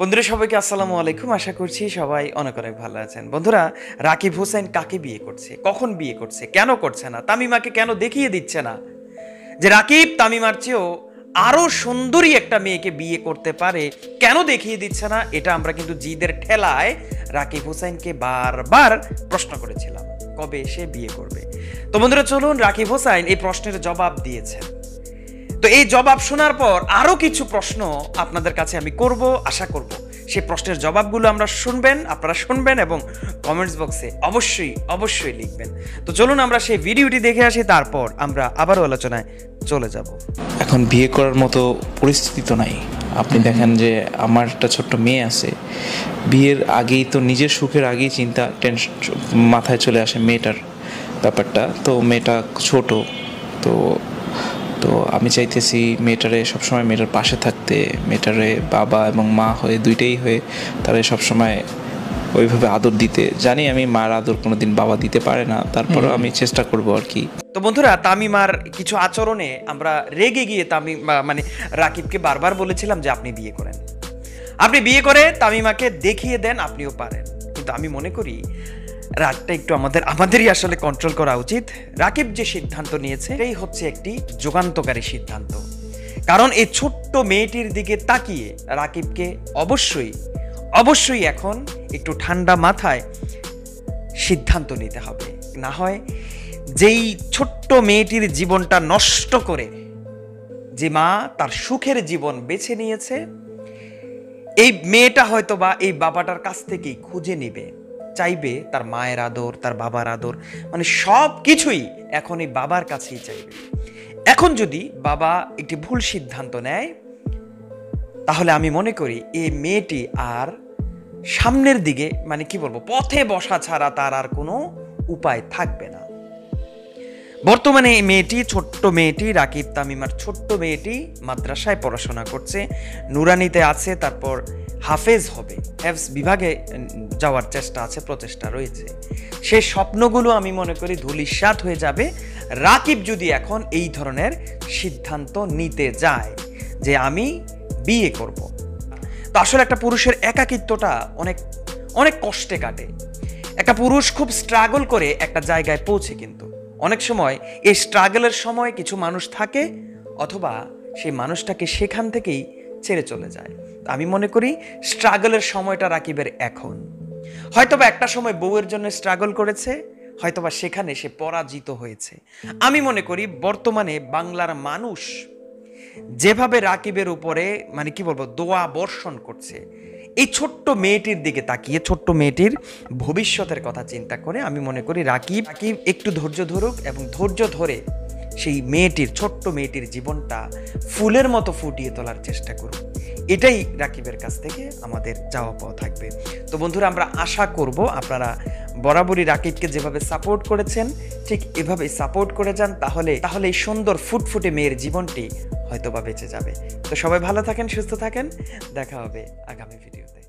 বন্ধুরা, সবাইকে আসসালামু আলাইকুম। আশা করছি সবাই অনেক অনেক ভালো আছেন। বন্ধুরা, রাকিব হোসেন কাকে বিয়ে করছে? কখন বিয়ে করছে? কেন করছে না? তামিমাকে কেন দেখিয়ে দিচ্ছে না? যে রাকিব তামিমার চেয়েও আরও সুন্দরী একটা মেয়েকে বিয়ে করতে পারে, কেন দেখিয়ে দিচ্ছে না? এটা আমরা কিন্তু জিদের ঠেলায় রাকিব হোসেনকে বারবার প্রশ্ন করেছিলাম, কবে সে বিয়ে করবে? তো বন্ধুরা, চলুন রাকিব হোসেন এই প্রশ্নের জবাব দিয়েছেন। তো এই জবাব শোনার পর আরও কিছু প্রশ্ন আপনাদের কাছে আমি করব আশা করব। সেই প্রশ্নের জবাবগুলো আমরা শুনবেন আপনারা শুনবেন এবং কমেন্টস বক্সে অবশ্যই অবশ্যই লিখবেন। তো চলুন আমরা সেই ভিডিওটি দেখে আসি তারপর আমরা আবারও আলোচনায় চলে যাব। এখন বিয়ে করার মতো পরিস্থিতি তো নাই। আপনি দেখেন যে আমার একটা ছোট্ট মেয়ে আছে। বিয়ের আগেই তো নিজের সুখের আগেই চিন্তা টেনশন মাথায় চলে আসে মেয়েটার ব্যাপারটা। তো মেয়েটা ছোট তো তো আমি চাইতেছি মেয়েটারে সবসময় মেয়েটার পাশে থাকতে মেয়েটারে বাবা এবং মা হয়ে দুইটাই হয়ে তারা সবসময় ওইভাবে আদর দিতে। জানি আমি মার আদর কোনোদিন বাবা দিতে পারে না তারপরও আমি চেষ্টা করব আর কি। তো বন্ধুরা তামিমার কিছু আচরণে আমরা রেগে গিয়ে তামিম মানে রাকিবকে বারবার বলেছিলাম যে আপনি বিয়ে করেন। আপনি বিয়ে করে তামিমাকে দেখিয়ে দেন আপনিও পারেন। কিন্তু আমি মনে করি রাগটা একটু আমাদের আমাদেরই আসলে কন্ট্রোল করা উচিত। রাকিব যে সিদ্ধান্ত নিয়েছে এই হচ্ছে একটি যুগান্তকারী সিদ্ধান্ত। কারণ এই ছোট্ট মেয়েটির দিকে তাকিয়ে রাকিবকে অবশ্যই অবশ্যই এখন একটু ঠান্ডা মাথায় সিদ্ধান্ত নিতে হবে। না হয় যেই ছোট্ট মেয়েটির জীবনটা নষ্ট করে যে মা তার সুখের জীবন বেছে নিয়েছে, এই মেয়েটা হয়তো বা এই বাবাটার কাছ থেকেই খুঁজে নিবে। চাইবে তার মায়ের আদর, তার বাবার আদর মানে সব কিছুই এখন এই বাবার কাছেই চাইবে। এখন যদি বাবা একটি ভুল সিদ্ধান্ত নেয়, তাহলে আমি মনে করি এই মেয়েটি আর সামনের দিকে মানে কি বলব, পথে বসা ছাড়া তার আর কোনো উপায় থাকবে না। বর্তমানে এই মেয়েটি, ছোট্ট মেয়েটি রাকিব তামিমার ছোট্ট মেয়েটি মাদ্রাসায় পড়াশোনা করছে। নুরানিতে আছে, তারপর হাফেজ হবে। হ্যাভস বিভাগে যাওয়ার চেষ্টা আছে, প্রচেষ্টা রয়েছে। সেই স্বপ্নগুলো আমি মনে করি ধুলিস্বাত হয়ে যাবে। রাকিব যদি এখন এই ধরনের সিদ্ধান্ত নিতে যায় যে আমি বিয়ে করব, তো আসলে একটা পুরুষের একাকিত্বটা অনেক অনেক কষ্টে কাটে। একটা পুরুষ খুব স্ট্রাগল করে একটা জায়গায় পৌঁছে কিন্তু। অনেক সময় এই স্ট্রাগলের সময় কিছু মানুষ থাকে অথবা সেই মানুষটাকে সেখান থেকেই ছেড়ে চলে যায়। আমি মনে করি স্ট্রাগলের সময়টা রাকিবের এখন। হয়তোবা একটা সময় বউয়ের জন্য স্ট্রাগল করেছে, হয়তোবা সেখানে সে পরাজিত হয়েছে। আমি মনে করি বর্তমানে বাংলার মানুষ যেভাবে রাকিবের উপরে মানে কি বলব, দোয়া বর্ষণ করছে এই ছোট্ট মেয়েটির দিকে তাকিয়ে, ছোট্ট মেয়েটির ভবিষ্যতের কথা চিন্তা করে আমি মনে করি রাকিব রাকিব একটু ধৈর্য ধরুক এবং ধৈর্য ধরে সেই মেয়েটির, ছোট্ট মেয়েটির জীবনটা ফুলের মতো ফুটিয়ে তোলার চেষ্টা করুক। এটাই রাকিবের কাছ থেকে আমাদের চাওয়া পাওয়া থাকবে। তো বন্ধুরা, আমরা আশা করব আপনারা বরাবরই রাকিবকে যেভাবে সাপোর্ট করেছেন, ঠিক এভাবেই সাপোর্ট করে যান, তাহলে তাহলে এই সুন্দর, ফুটফুটে মেয়ের জীবনটি হয়তোবা বেঁচে যাবে। তো সবাই ভালো থাকেন সুস্থ থাকেন। দেখা হবে আগামী ভিডিওতে।